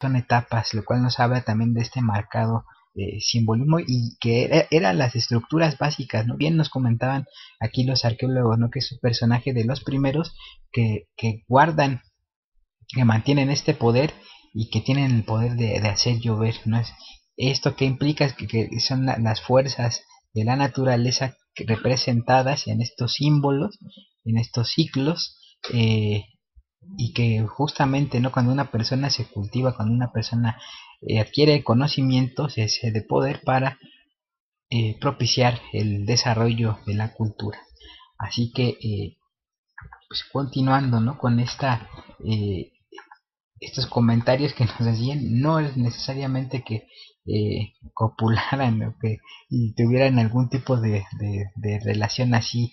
son etapas, lo cual nos habla también de este marcado eh, simbolismo y que eran las estructuras básicas, ¿no? Bien nos comentaban aquí los arqueólogos, ¿no? Que es un personaje de los primeros que, que guardan, que mantienen este poder y que tienen el poder de, hacer llover, ¿no? Es, esto que implica que, que son las fuerzas de la naturaleza representadas en estos símbolos, en estos ciclos, eh, y que justamente no cuando una persona se cultiva, cuando una persona eh, adquiere conocimientos ese de poder para eh, propiciar el desarrollo de la cultura. Así que eh, pues continuando ¿no? con esta estos comentarios que nos hacían no es necesariamente que copularan o que tuvieran algún tipo de, de relación así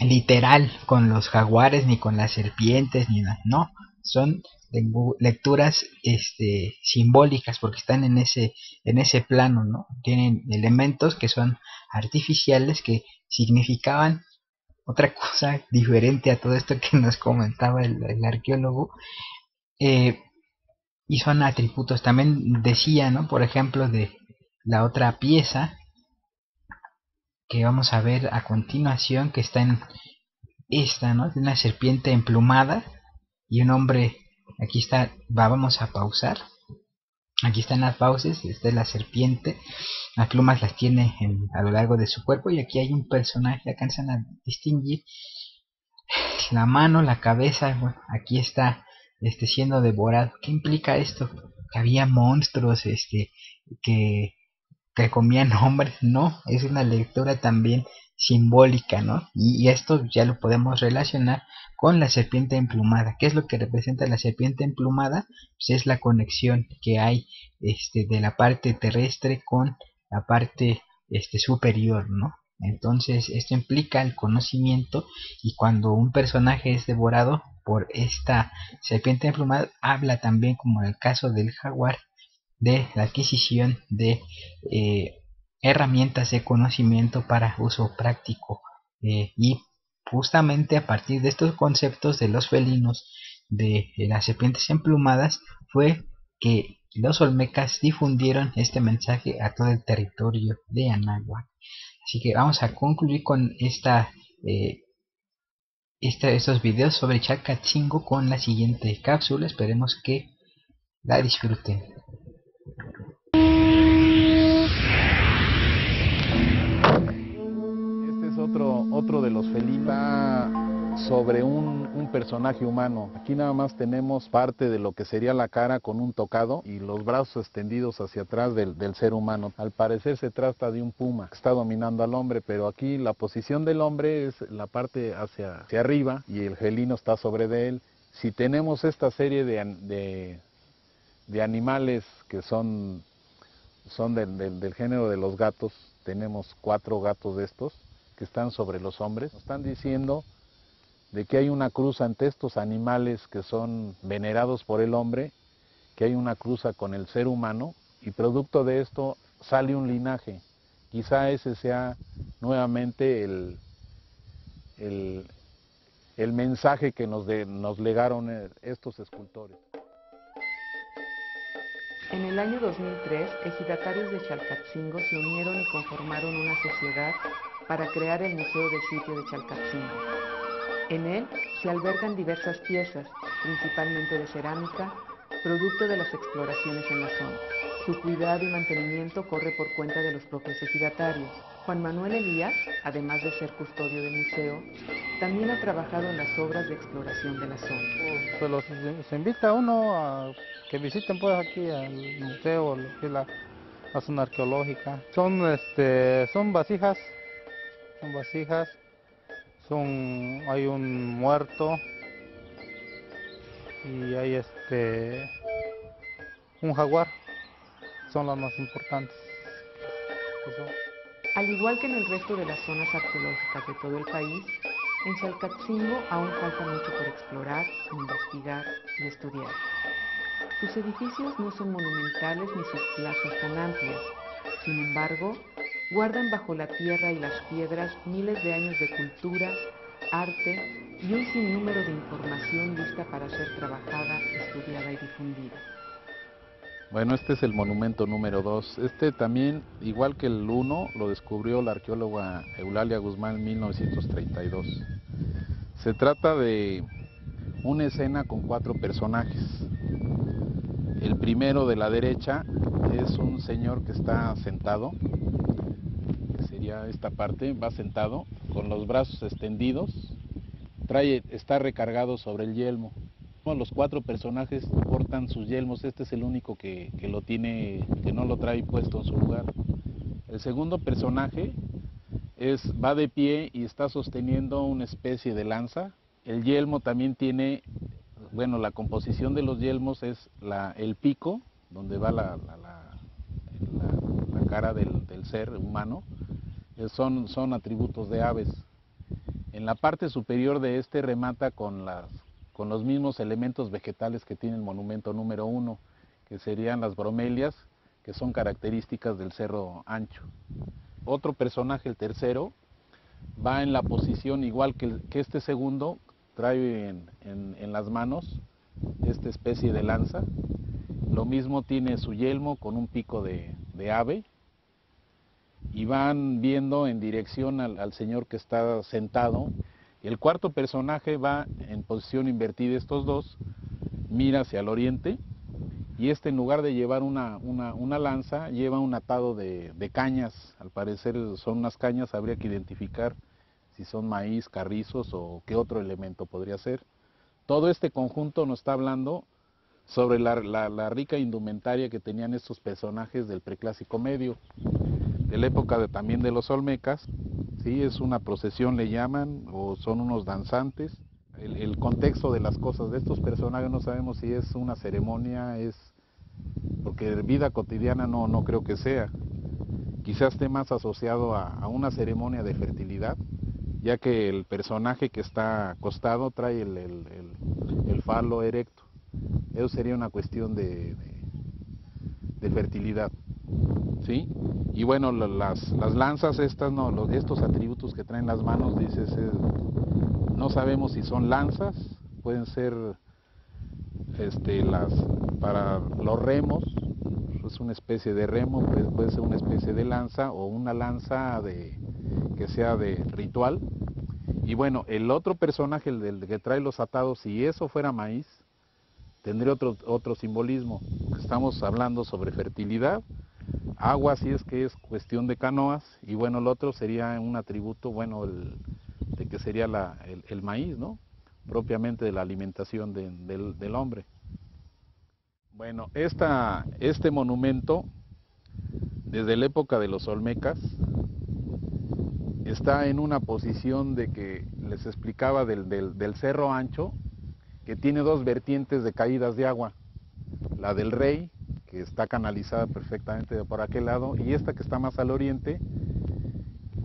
literal con los jaguares ni con las serpientes ni nada. No son lecturas este simbólicas porque están en ese en ese plano no tienen elementos que son artificiales que significaban otra cosa diferente a todo esto que nos comentaba el, arqueólogo eh, y son atributos. También decía no por ejemplo de la otra pieza que vamos a ver a continuación, que está en esta, ¿no? Una serpiente emplumada y un hombre, aquí está, vamos a pausar. Aquí están las pausas, esta es la serpiente, las plumas las tiene a lo largo de su cuerpo y aquí hay un personaje, alcanzan a distinguir la mano, la cabeza, bueno, aquí está este siendo devorado. ¿Qué implica esto? Que había monstruos este que que comían hombres, no, es una lectura también simbólica, ¿no? Y, esto ya lo podemos relacionar con la serpiente emplumada. ¿Qué es lo que representa la serpiente emplumada? Pues es la conexión que hay este, de la parte terrestre con la parte este, superior, ¿no? Entonces esto implica el conocimiento y cuando un personaje es devorado por esta serpiente emplumada habla también como en el caso del jaguar de la adquisición de eh, herramientas de conocimiento para uso práctico eh, y justamente a partir de estos conceptos de los felinos de las serpientes emplumadas fue que los olmecas difundieron este mensaje a todo el territorio de Anáhuac. Así que vamos a concluir con esta, eh, estos videos sobre Chalcatzingo con la siguiente cápsula. Esperemos que la disfruten. Otro, otro de los felinos sobre un, personaje humano. Aquí nada más tenemos parte de lo que sería la cara con un tocado y los brazos extendidos hacia atrás del, ser humano. Al parecer se trata de un puma que está dominando al hombre, pero aquí la posición del hombre es la parte hacia, hacia arriba y el felino está sobre de él. Si tenemos esta serie de, de animales que son, son del, género de los gatos, tenemos cuatro gatos de estos que están sobre los hombres, nos están diciendo de que hay una cruz ante estos animales que son venerados por el hombre, que hay una cruza con el ser humano y producto de esto sale un linaje. Quizá ese sea nuevamente el, el, mensaje que nos, nos legaron eh, estos escultores. En el año 2003, ejidatarios de Chalcatzingo se unieron y conformaron una sociedad para crear el Museo del Sitio de Chalcatzingo. En él se albergan diversas piezas, principalmente de cerámica, producto de las exploraciones en la zona. Su cuidado y mantenimiento corre por cuenta de los propios ejidatarios. Juan Manuel Elías, además de ser custodio del museo, también ha trabajado en las obras de exploración de la zona. Pues se invita a uno a que visiten pues aquí al museo, la, zona arqueológica. Son este son vasijas, son vasijas, son hay un muerto y hay este un jaguar, son las más importantes. Al igual que en el resto de las zonas arqueológicas de todo el país, en Chalcatzingo aún falta mucho por explorar, investigar y estudiar. Sus edificios no son monumentales ni sus plazas tan amplias. Sin embargo, guardan bajo la tierra y las piedras miles de años de cultura, arte y un sinnúmero de información lista para ser trabajada, estudiada y difundida. Bueno, este es el monumento número 2. Este también, igual que el 1, lo descubrió la arqueóloga Eulalia Guzmán en 1932. Se trata de una escena con cuatro personajes. El primero de la derecha es un señor que está sentado, sería esta parte, va sentado con los brazos extendidos, trae, está recargado sobre el yelmo. Los cuatro personajes portan sus yelmos, este es el único que, que lo tiene, que no lo trae puesto en su lugar. El segundo personaje es, va de pie y está sosteniendo una especie de lanza. El yelmo también tiene, bueno, la composición de los yelmos es la, el pico, donde va la, la, cara del, ser humano, son, son atributos de aves. En la parte superior de este remata con las con los mismos elementos vegetales que tiene el monumento número uno, que serían las bromelias, que son características del cerro ancho. Otro personaje, el tercero, va en la posición igual que, que este segundo, trae en, en, en, las manos esta especie de lanza. Lo mismo tiene su yelmo con un pico de, de ave. Y van viendo en dirección al, señor que está sentado el cuarto personaje va en posición invertida, estos dos, mira hacia el oriente y este en lugar de llevar una, una, lanza, lleva un atado de, cañas. Al parecer son unas cañas, habría que identificar si son maíz, carrizos o qué otro elemento podría ser. Todo este conjunto nos está hablando sobre la rica indumentaria que tenían estos personajes del preclásico medio, de la época también de los olmecas, ¿sí? es una procesión le llaman, o son unos danzantes. El, contexto de las cosas de estos personajes no sabemos si es una ceremonia, es porque vida cotidiana no, no creo que sea. Quizás esté más asociado a, una ceremonia de fertilidad, ya que el personaje que está acostado trae el, el, el falo erecto. Eso sería una cuestión de, de fertilidad. ¿Sí? Y bueno, las, lanzas estas, no, los, estos atributos que traen las manos, dices, no sabemos si son lanzas, pueden ser este, las, para los remos, es una especie de remo, puede, puede ser una especie de lanza o una lanza de, que sea de ritual. Y bueno, el otro personaje, el que trae los atados, si eso fuera maíz, tendría otro, otro simbolismo. Estamos hablando sobre fertilidad, agua si es que es cuestión de canoas y bueno el otro sería un atributo bueno el, de que sería la, el, maíz no propiamente de la alimentación de, del, del, hombre. Bueno esta, este monumento desde la época de los olmecas está en una posición de que les explicaba del, del cerro ancho que tiene dos vertientes de caídas de agua la del rey que está canalizada perfectamente por aquel lado, y esta que está más al oriente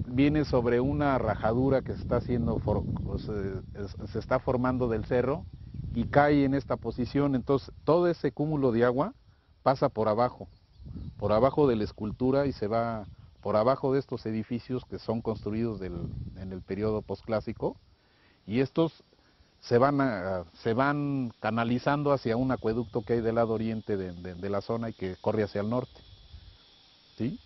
viene sobre una rajadura que se está haciendo, pues, se está formando del cerro y cae en esta posición, entonces todo ese cúmulo de agua pasa por abajo, por abajo de la escultura y se va por abajo de estos edificios que son construidos del, en el periodo posclásico. Y estos se van, a, se van canalizando hacia un acueducto que hay del lado oriente de, de, la zona y que corre hacia el norte. ¿sí?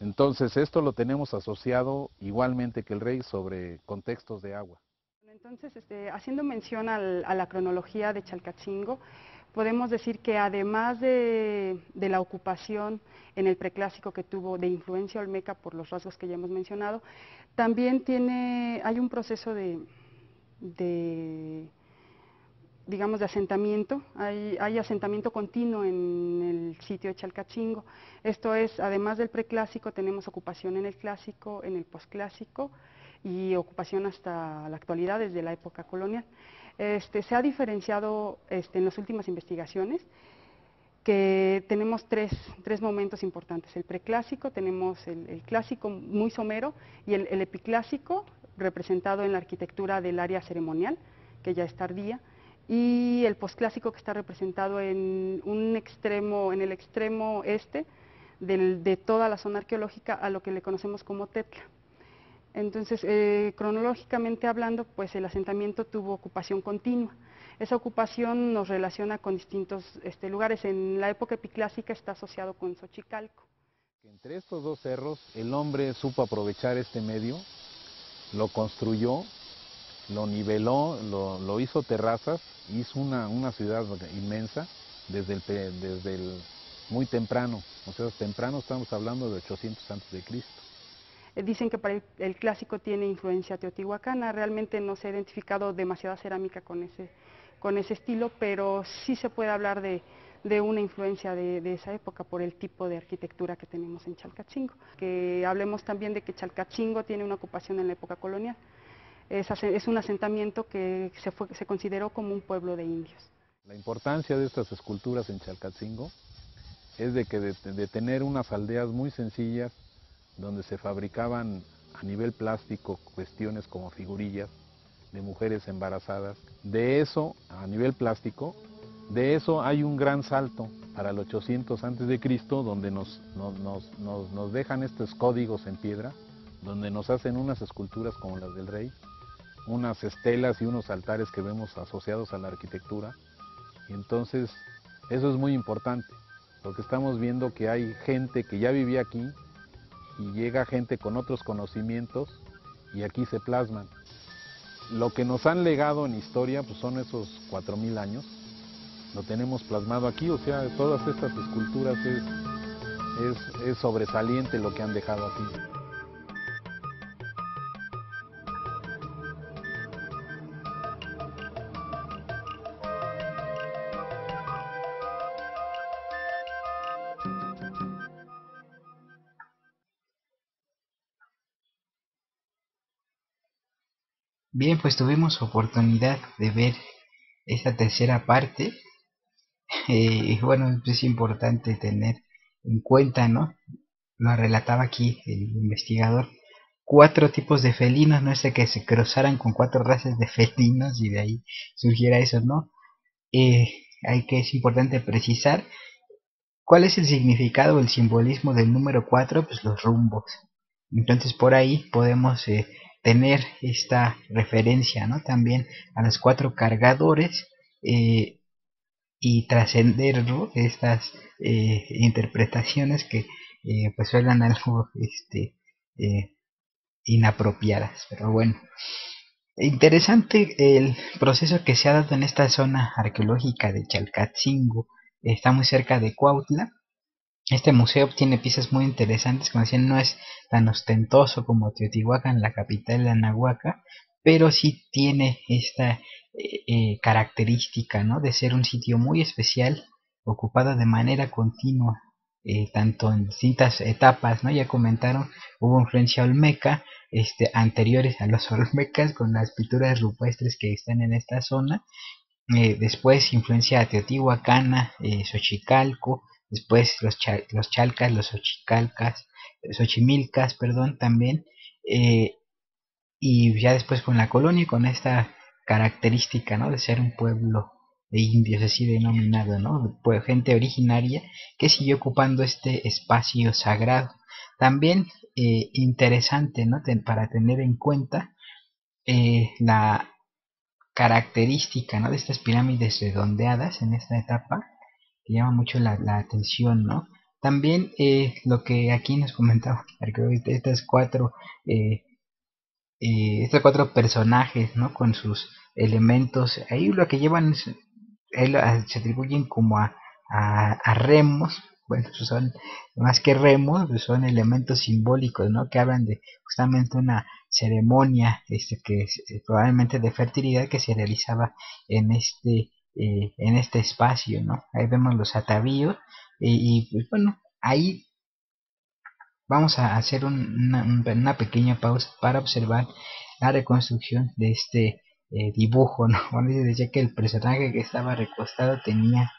Entonces esto lo tenemos asociado igualmente que el rey sobre contextos de agua. Entonces, este, haciendo mención al, a la cronología de Chalcatzingo, podemos decir que además de, de, la ocupación en el preclásico que tuvo de influencia olmeca por los rasgos que ya hemos mencionado, también tiene, hay un proceso de, de digamos, de asentamiento. Hay, hay, asentamiento continuo en el sitio de Chalcatzingo. Esto es, además del preclásico, tenemos ocupación en el clásico, en el posclásico y ocupación hasta la actualidad, desde la época colonial. Este, se ha diferenciado este, en las últimas investigaciones que tenemos tres, tres momentos importantes. El preclásico, tenemos el, el, clásico muy somero y el, el epiclásico, representado en la arquitectura del área ceremonial, que ya es tardía, y el posclásico que está representado en un extremo, en el extremo este de toda la zona arqueológica a lo que le conocemos como Tetla. Entonces, eh, cronológicamente hablando, pues el asentamiento tuvo ocupación continua. Esa ocupación nos relaciona con distintos este, lugares. En la época epiclásica está asociado con Xochicalco. Entre estos dos cerros, el hombre supo aprovechar este medio, lo construyó, lo niveló, lo, hizo terrazas, hizo una, una ciudad inmensa desde el, desde el muy temprano, o sea, temprano estamos hablando de 800 antes de Cristo. Eh, dicen que para el, clásico tiene influencia teotihuacana, realmente no se ha identificado demasiada cerámica con ese, con ese estilo, pero sí se puede hablar de, de una influencia de, de, esa época por el tipo de arquitectura que tenemos en Chalcatzingo. Que hablemos también de que Chalcatzingo tiene una ocupación en la época colonial. Es, un asentamiento que se, fue, se consideró como un pueblo de indios. La importancia de estas esculturas en Chalcatzingo es de que de, tener unas aldeas muy sencillas donde se fabricaban a nivel plástico cuestiones como figurillas de mujeres embarazadas. De eso, a nivel plástico, de eso hay un gran salto para el 800 a.C., donde nos, nos, dejan estos códigos en piedra, donde nos hacen unas esculturas como las del rey, unas estelas y unos altares que vemos asociados a la arquitectura. Y entonces, eso es muy importante porque estamos viendo que hay gente que ya vivía aquí y llega gente con otros conocimientos y aquí se plasman. Lo que nos han legado en historia pues son esos 4.000 años, lo tenemos plasmado aquí, o sea, todas estas esculturas es, es, es sobresaliente lo que han dejado aquí. Bien, pues tuvimos oportunidad de ver esta tercera parte. Eh, bueno, es importante tener en cuenta, ¿no? Lo relataba aquí el investigador. Cuatro tipos de felinos, no de que se cruzaran con cuatro razas de felinos y de ahí surgiera eso, ¿no? Eh, hay que es importante precisar cuál es el significado, el simbolismo del número cuatro, pues los rumbos. Entonces por ahí podemos eh, tener esta referencia ¿no? también a los cuatro cargadores y trascender estas eh, interpretaciones que eh, pues suenan algo este, inapropiadas pero bueno. Interesante el proceso que se ha dado en esta zona arqueológica de Chalcatzingo. Está muy cerca de Cuautla. Este museo tiene piezas muy interesantes, como decían, no es tan ostentoso como Teotihuacán, la capital de Anahuaca, pero sí tiene esta eh, eh, característica ¿no? de ser un sitio muy especial, ocupado de manera continua, eh, tanto en distintas etapas, ¿no? ya comentaron, hubo influencia olmeca, este, anteriores a los olmecas, con las pinturas rupestres que están en esta zona, después influencia teotihuacana, Xochicalco, después los, los chalcas, los ochicalcas, los ochimilcas, perdón, también, eh, y ya después con la colonia con esta característica, ¿no? De ser un pueblo de indios, así denominado, ¿no? Pues gente originaria que siguió ocupando este espacio sagrado. También eh, interesante, ¿no? para tener en cuenta eh, la característica, ¿no? De estas pirámides redondeadas en esta etapa, llama mucho la, atención, ¿no? También eh, lo que aquí nos comentaba estas cuatro, cuatro personajes, ¿no? Con sus elementos, ahí lo que llevan se atribuyen como a, a, remos, bueno, pues son más que remos, pues son elementos simbólicos, ¿no? Que hablan de justamente una ceremonia, este, que es, probablemente de fertilidad que se realizaba en este eh, en este espacio, ¿no? Ahí vemos los atavíos y, pues bueno, ahí vamos a hacer una, pequeña pausa para observar la reconstrucción de este eh, dibujo, ¿no? Bueno, decía que el personaje que estaba recostado tenía